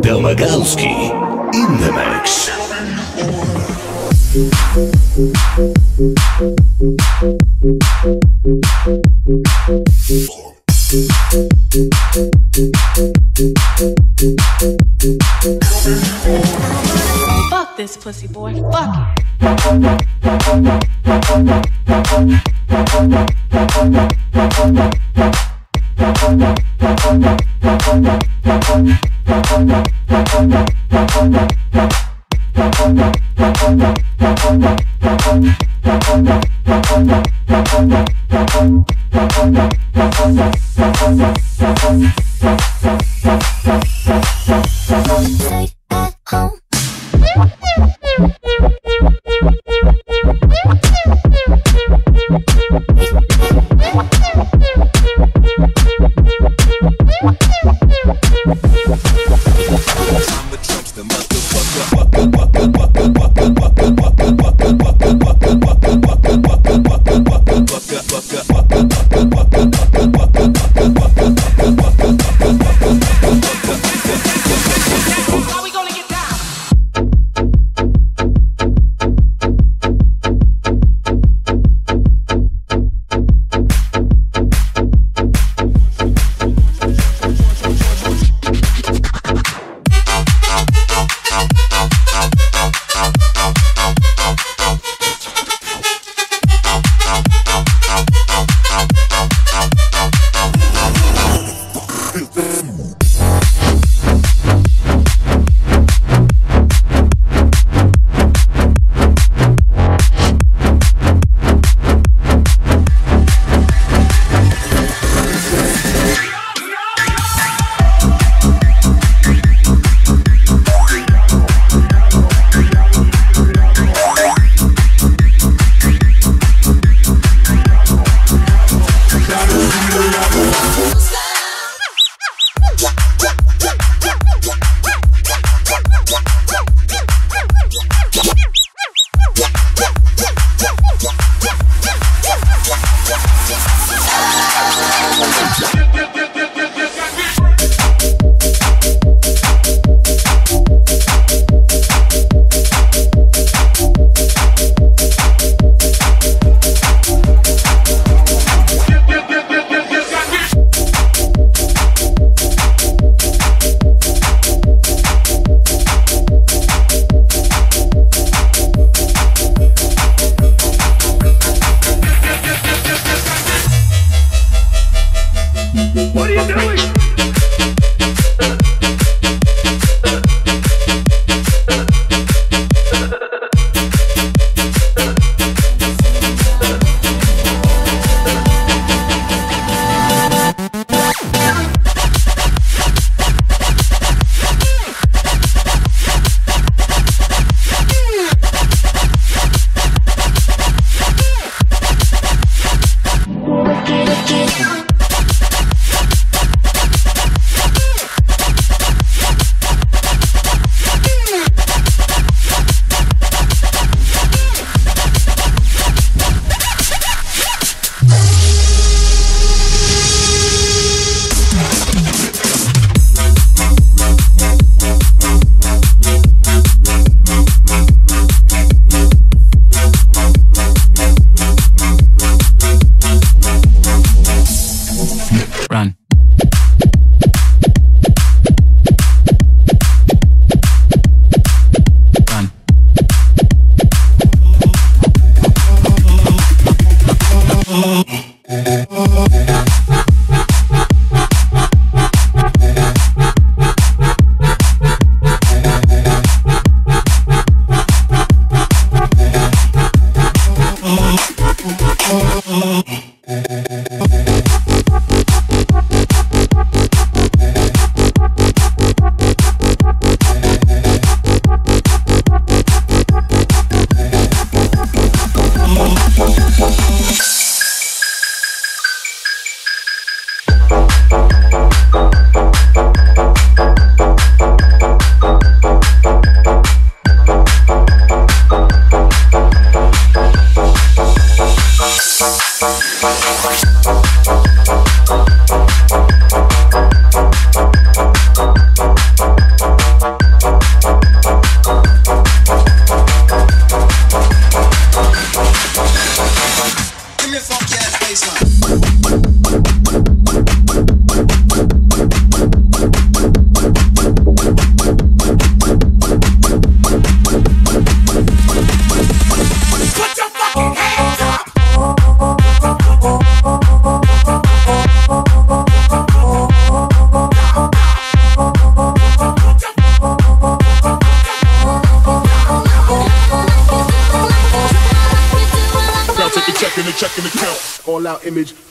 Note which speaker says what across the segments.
Speaker 1: Domagalsky in the mix.
Speaker 2: Fuck this pussy boy. Fuck
Speaker 3: Stay at home. Thank.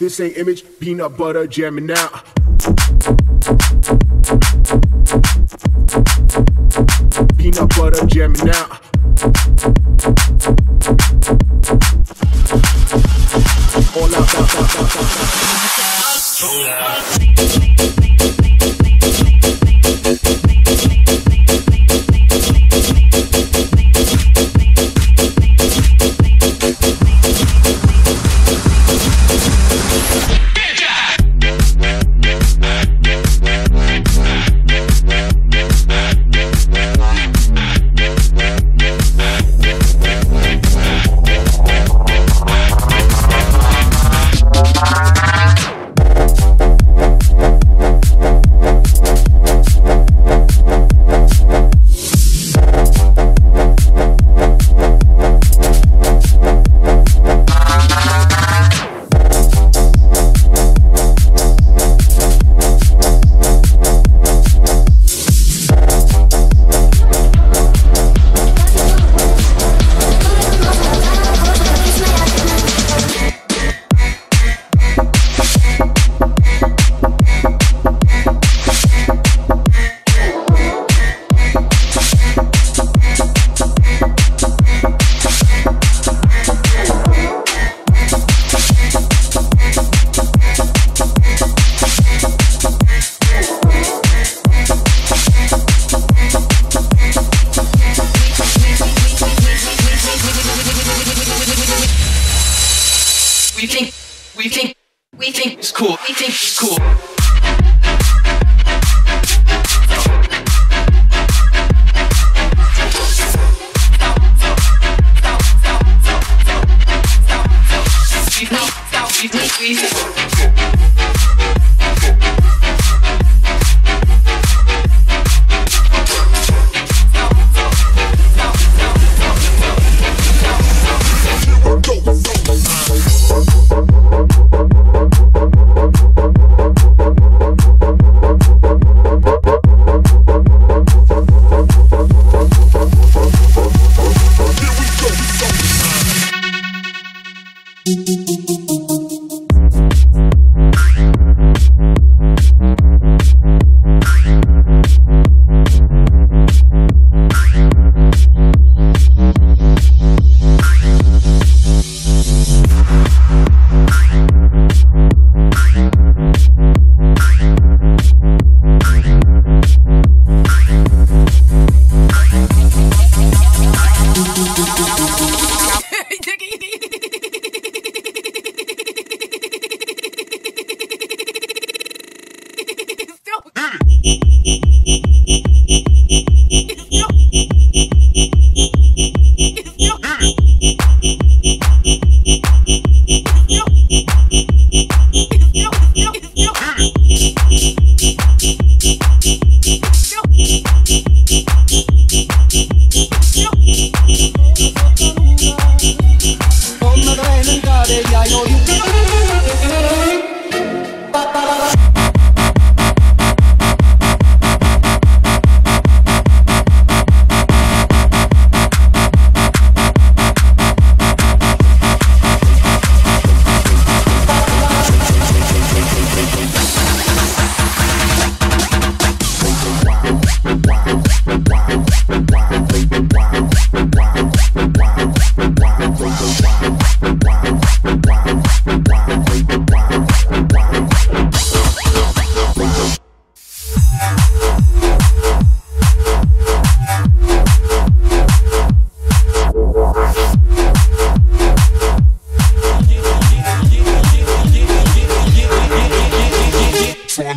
Speaker 4: This ain't image, peanut butter jamming out.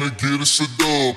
Speaker 5: wanna get us a dub.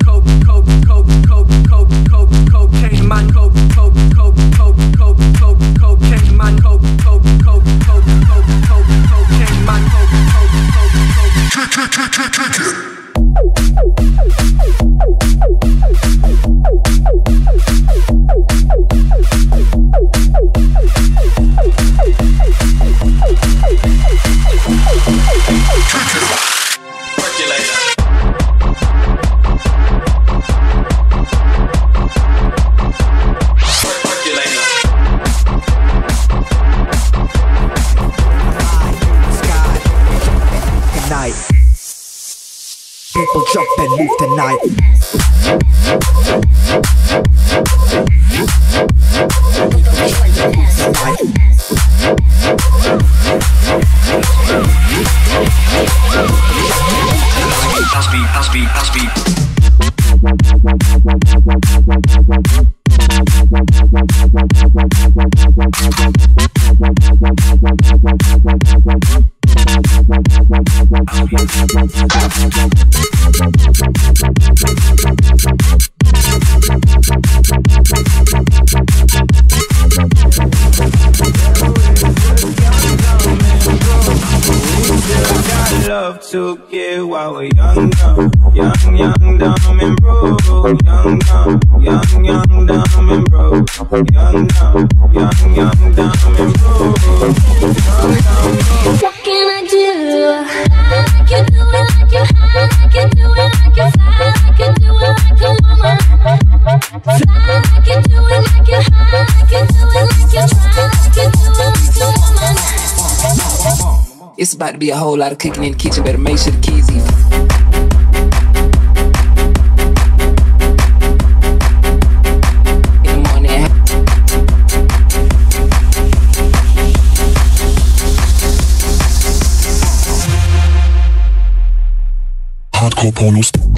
Speaker 6: night.
Speaker 7: It's about to be a whole lot of cooking in the kitchen. Better make sure the kids eat.
Speaker 8: Populus.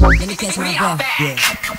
Speaker 9: Let
Speaker 10: me catch my breath. Yeah.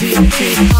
Speaker 10: DMT.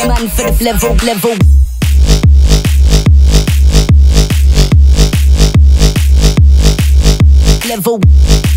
Speaker 11: The man for the level, level. Level.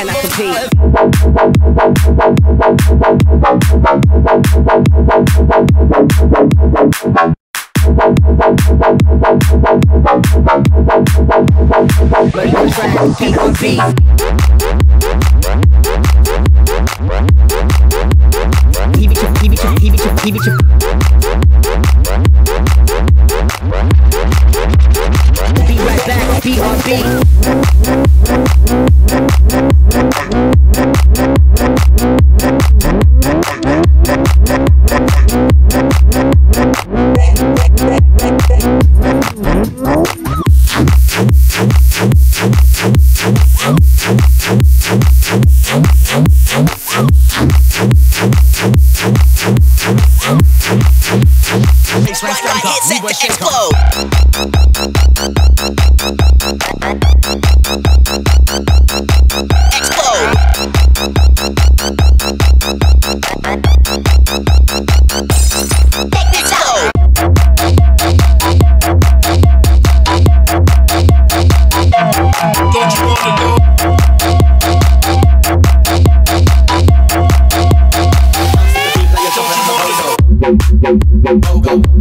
Speaker 10: Track cannot compete. Track cannot compete. Heave it, heave it, heave it, heave it. Be right back, BRB.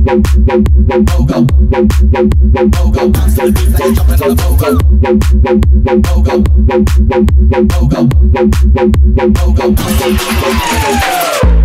Speaker 12: Bogo. Bogo. Bounce to the beat like you're jumping on a bogo. Bogo. Bogo. Bogo. Bogo. Bounce to the beat like you're jumping on a bogo.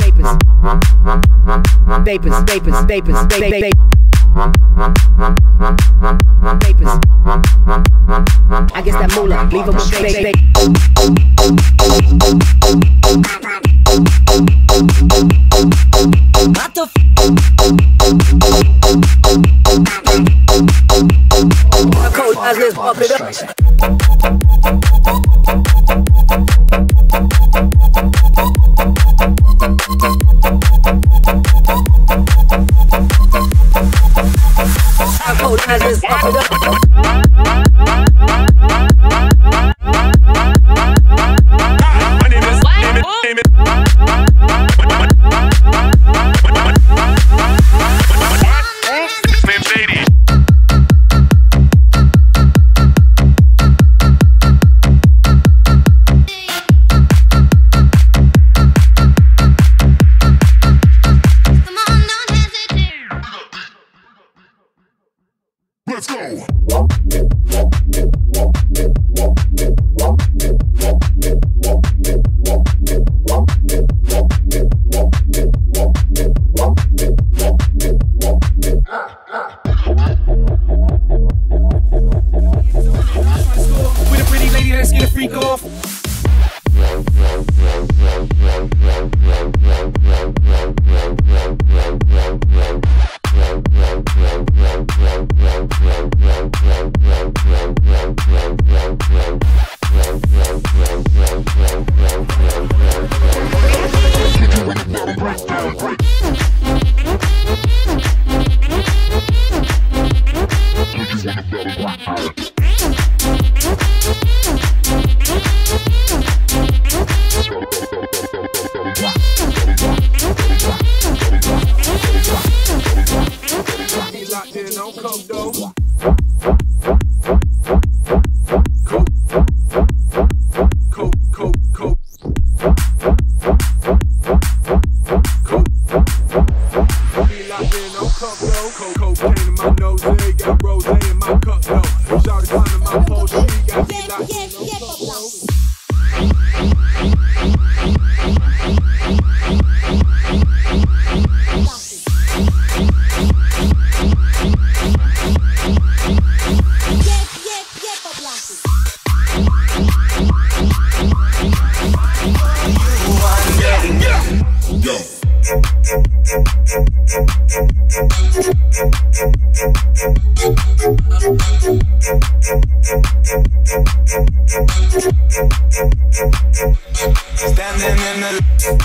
Speaker 10: Vapors, vapors, vapors, vapors, vapors. Vapors. I guess that moolah, leave 'em with vape. What the f-
Speaker 13: Cold as it up. My name is,
Speaker 3: name it, name it. Standing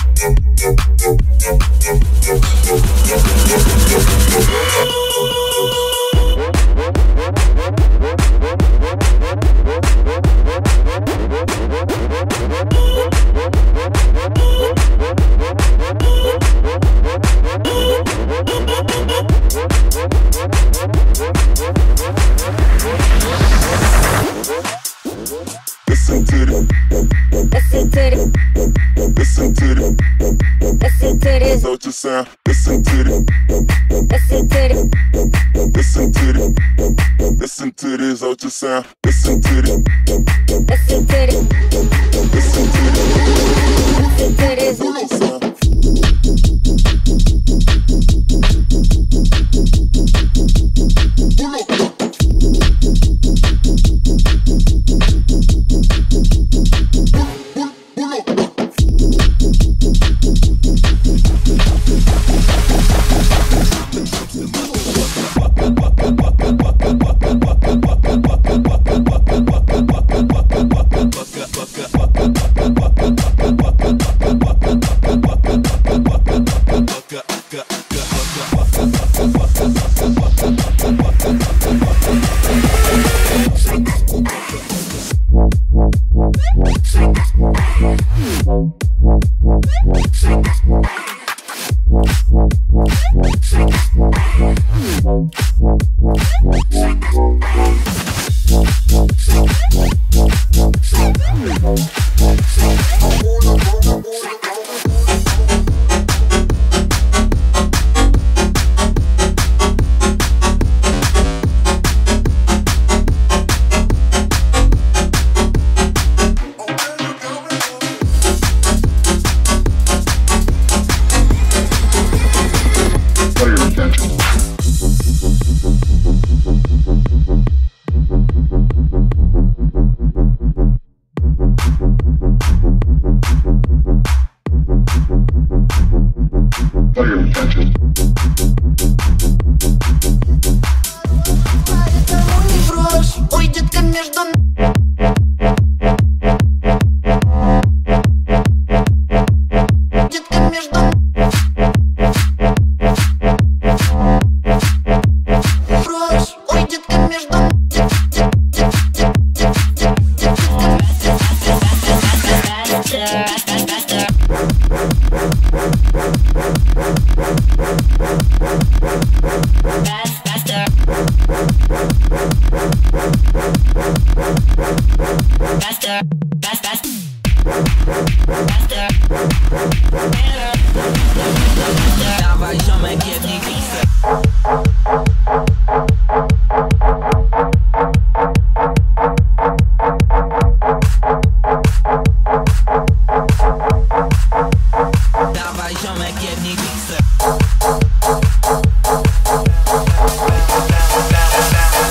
Speaker 14: ziomek,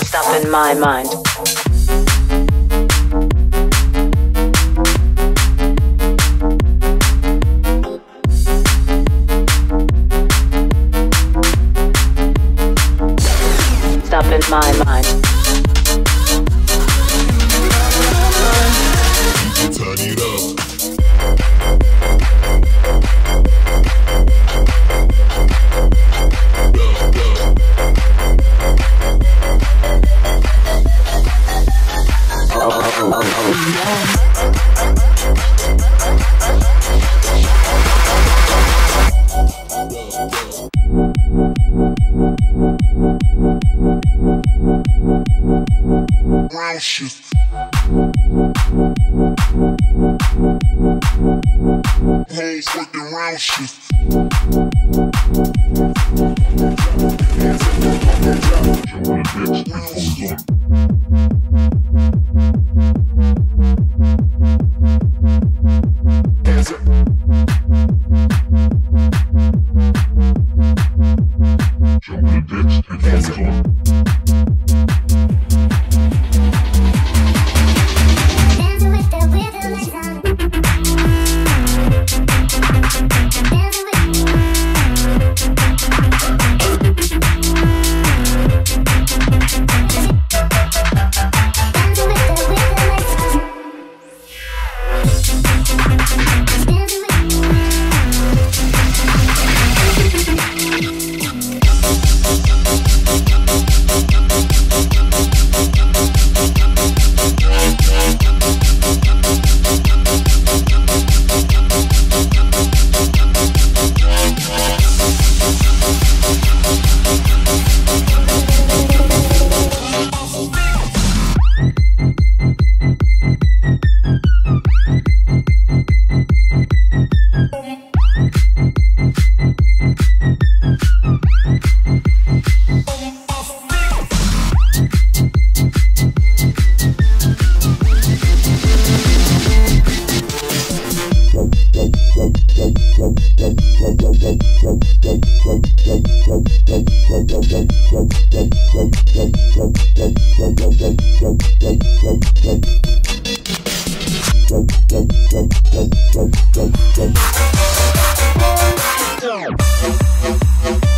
Speaker 15: Stop in my mind
Speaker 5: Up